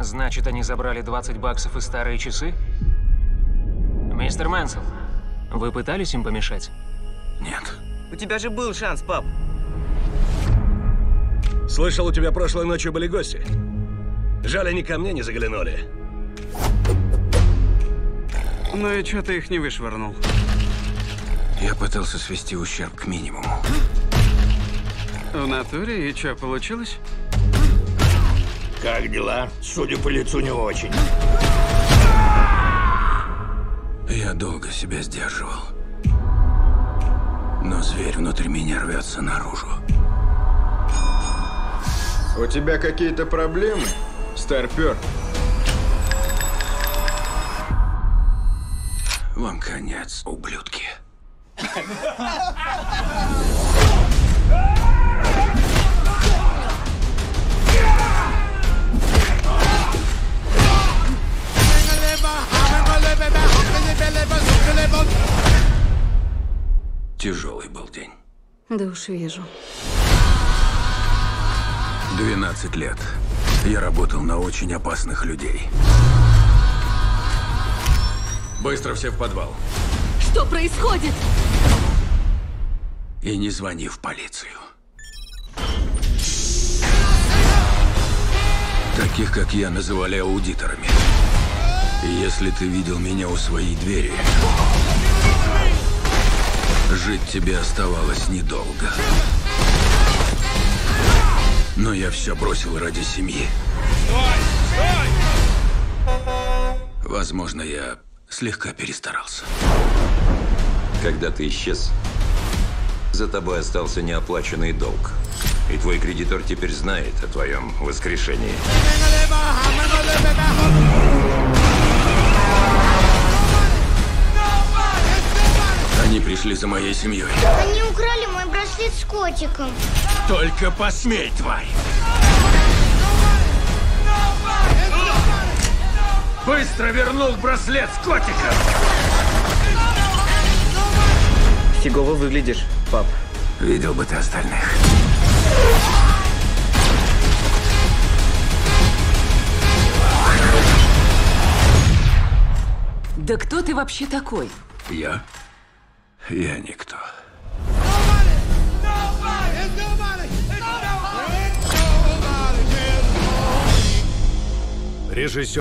Значит, они забрали 20 баксов и старые часы? Мистер Мэнсел, вы пытались им помешать? Нет. У тебя же был шанс, пап. Слышал, у тебя прошлой ночью были гости. Жаль, они ко мне не заглянули. Ну и чё ты их не вышвырнул? Я пытался свести ущерб к минимуму. В натуре? И чё, получилось? Как дела? Судя по лицу, не очень. Я долго себя сдерживал. Но зверь внутри меня рвется наружу. У тебя какие-то проблемы, старпер? Вам конец, ублюдки. Тяжелый был день. Да уж вижу. 12 лет. Я работал на очень опасных людей. Быстро все в подвал. Что происходит? И не звони в полицию. Таких, как я, называли аудиторами. И если ты видел меня у своей двери, жить тебе оставалось недолго. Но я все бросил ради семьи. Возможно, я слегка перестарался. Когда ты исчез, за тобой остался неоплаченный долг. И твой кредитор теперь знает о твоем воскрешении. За моей семьей. Они украли мой браслет с котиком. Только посмей, тварь! Быстро вернул браслет с котиком! Фигово выглядишь, пап. Видел бы ты остальных. Да кто ты вообще такой? Я? Я никто. Режиссер